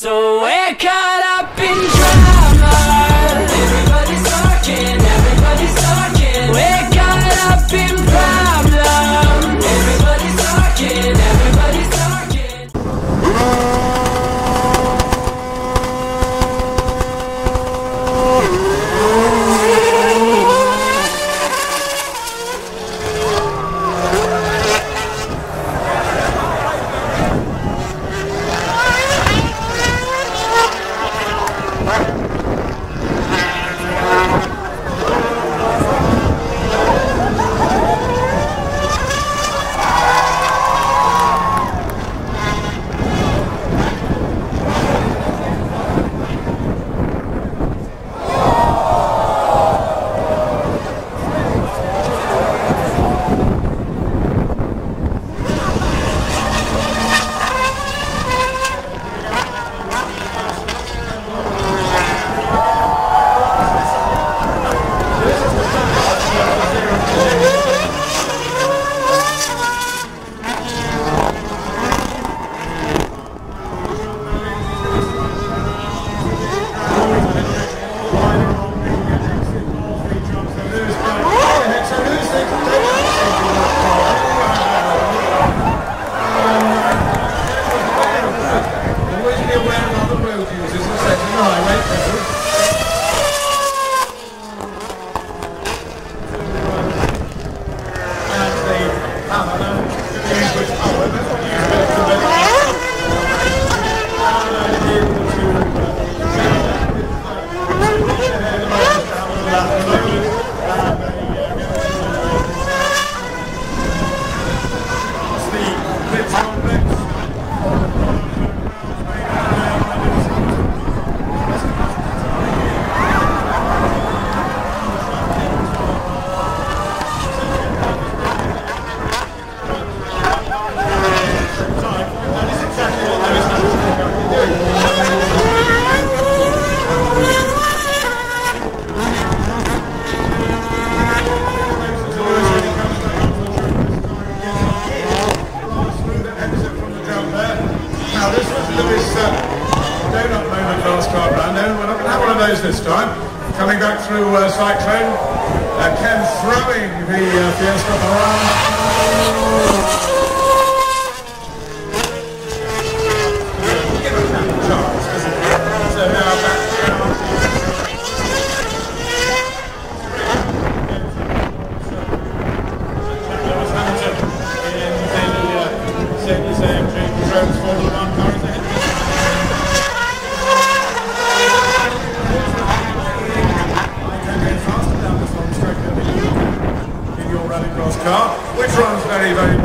So we're up afternoon on Moment Glass Car Brandon. We're not going to have one of those this time. Coming back through uh, Cyclone, uh, Ken throwing the uh, Fiesta around. Thank very, very